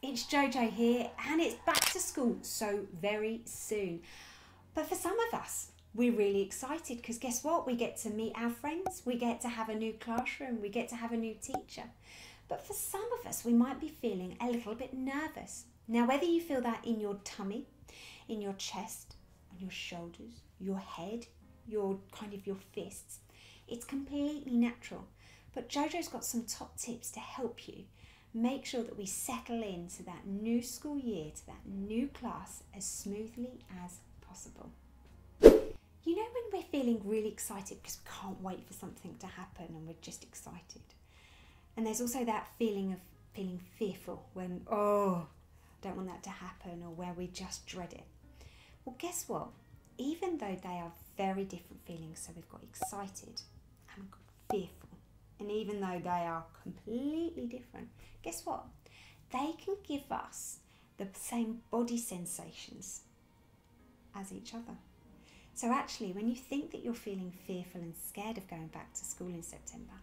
it's Jojo here, and it's back to school so very soon. But for some of us, we're really excited because guess what? We get to meet our friends, we get to have a new classroom, we get to have a new teacher. But for some of us, we might be feeling a little bit nervous. Now, whether you feel that in your tummy, in your chest, on your shoulders, your head, your kind of your fists, it's completely natural. But Jojo's got some top tips to help you make sure that we settle into that new school year, to that new class as smoothly as possible. You know, when we're feeling really excited because we can't wait for something to happen and we're just excited. And there's also that feeling of feeling fearful when, oh, I don't want that to happen, or where we just dread it. Well, guess what? Even though they are very different feelings, so we've got excited and fearful, and even though they are completely different, guess what? They can give us the same body sensations as each other. So, actually, when you think that you're feeling fearful and scared of going back to school in September,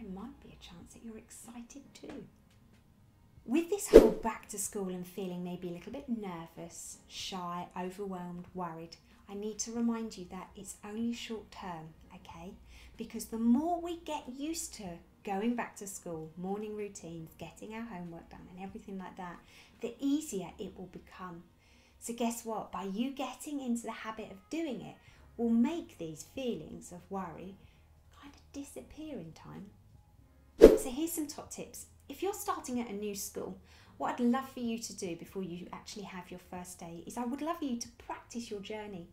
there might be a chance that you're excited too. With this whole back to school and feeling maybe a little bit nervous, shy, overwhelmed, worried, I need to remind you that it's only short term, okay? Because the more we get used to going back to school, morning routines, getting our homework done, and everything like that, the easier it will become. So, guess what? By you getting into the habit of doing it, will make these feelings of worry kind of disappear in time. So, here's some top tips. If you're starting at a new school, what I'd love for you to do before you actually have your first day is I would love for you to practice your journey.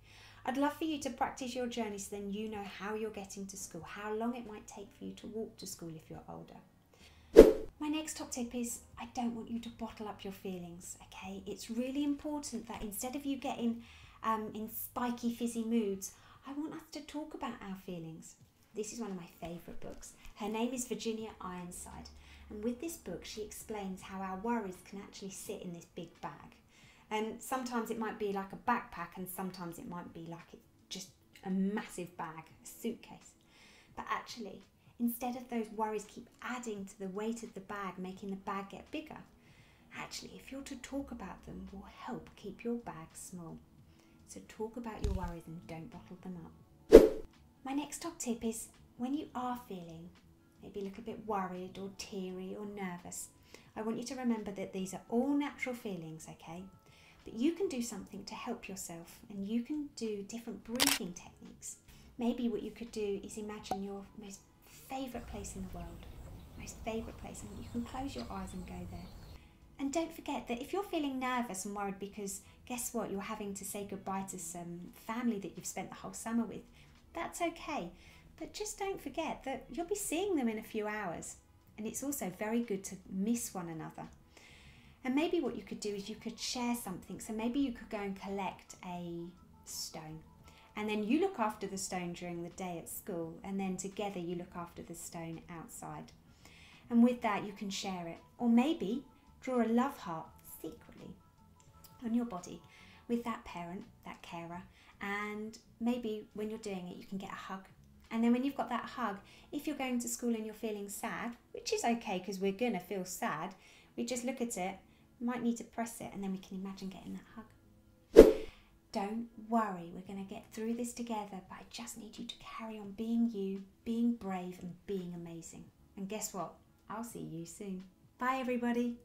I'd love for you to practice your journey so then you know how you're getting to school, how long it might take for you to walk to school if you're older. My next top tip is I don't want you to bottle up your feelings, okay? It's really important that instead of you getting um, in spiky, fizzy moods, I want us to talk about our feelings. This is one of my favourite books. Her name is Virginia Ironside, and with this book, she explains how our worries can actually sit in this big bag. And sometimes it might be like a backpack, and sometimes it might be like just a massive bag, a suitcase. But actually, instead of those worries keep adding to the weight of the bag, making the bag get bigger, actually, if you're to talk about them, will help keep your bag small. So talk about your worries and don't bottle them up. My next top tip is when you are feeling maybe look a bit worried or teary or nervous, I want you to remember that these are all natural feelings, okay? But you can do something to help yourself and you can do different breathing techniques. Maybe what you could do is imagine your most favourite place in the world, most favourite place, and you can close your eyes and go there. And don't forget that if you're feeling nervous and worried because guess what, you're having to say goodbye to some family that you've spent the whole summer with, that's okay. But just don't forget that you'll be seeing them in a few hours. And it's also very good to miss one another. And maybe what you could do is you could share something. So maybe you could go and collect a stone. And then you look after the stone during the day at school. And then together you look after the stone outside. And with that, you can share it. Or maybe draw a love heart secretly on your body with that parent, that carer. And maybe when you're doing it, you can get a hug. And then when you've got that hug, if you're going to school and you're feeling sad, which is okay because we're going to feel sad, we just look at it might need to press it and then we can imagine getting that hug. Don't worry, we're going to get through this together, but I just need you to carry on being you, being brave, and being amazing. And guess what? I'll see you soon. Bye, everybody.